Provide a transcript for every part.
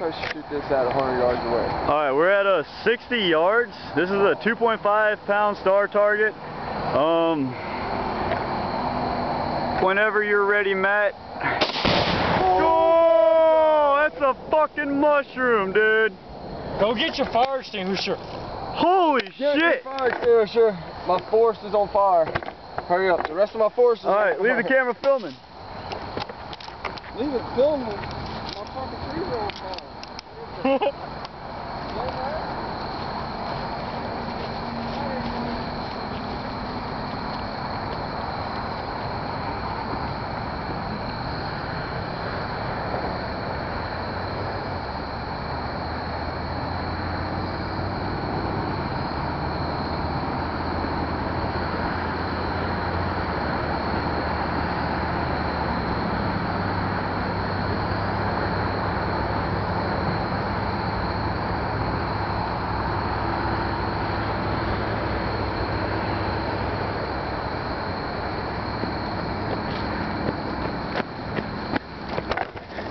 supposed to shoot this at 100 yards away? Alright, we're at a 60 yards. This is a 2.5 pound star target. Um, whenever you're ready, Matt. Oh, that's a fucking mushroom, dude. Go get your fire extinguisher. Holy Get the shit. fire extinguisher. My forest is on fire. Hurry up. The rest of my forest is Alright, on leave the camera filming. Leave it filming. My fucking trees are on fire.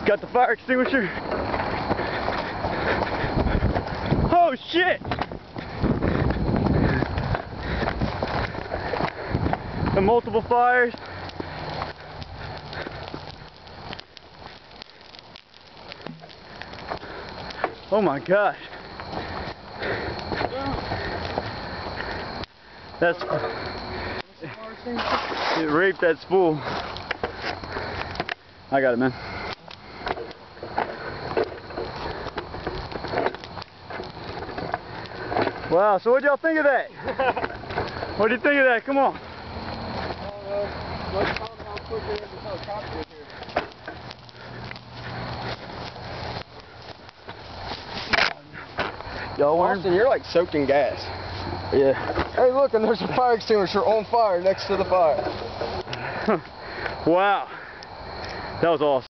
Got the fire extinguisher. Oh shit! The multiple fires. Oh my gosh. That's it raped that spool. I got it, man. Wow, so what y'all think of that? what do you think of that? Come on. Let's tell them how quick it is until the cops get here. Y'all wearing? Austin, you're like soaked in gas. Yeah. Hey, look, and there's a fire extinguisher on fire next to the fire. wow. That was awesome.